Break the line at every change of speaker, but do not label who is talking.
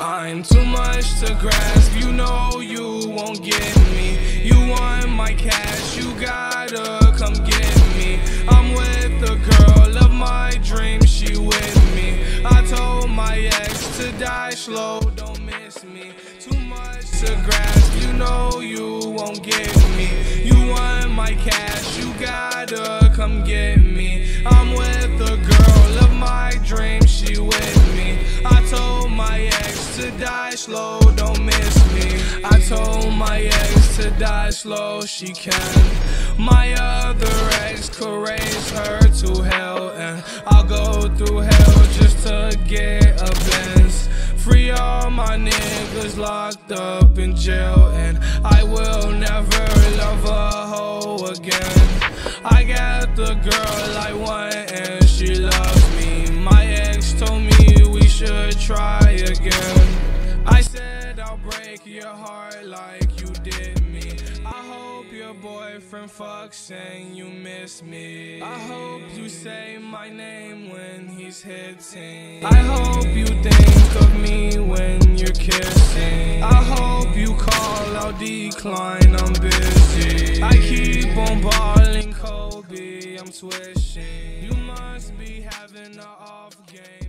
I'm too much to grasp, you know you won't get me. You want my cash, you gotta come get me. I'm with the girl of my dreams, she with me. I told my ex to die slow, don't miss me. Too much to grasp, you know you won't get me. You want my cash, you gotta come get me. I'm die slow, don't miss me. I told my ex to die slow, she can. My other ex could raise her to hell, and I'll go through hell just to get a Benz. Free all my niggas locked up in jail, and I will never break your heart like you did me. I hope your boyfriend fucks and you miss me. I hope you say my name when he's hitting. I hope you think of me when you're kissing. I hope you call, I'll decline, I'm busy. I keep on balling Kobe, I'm swishing. You must be having an off game.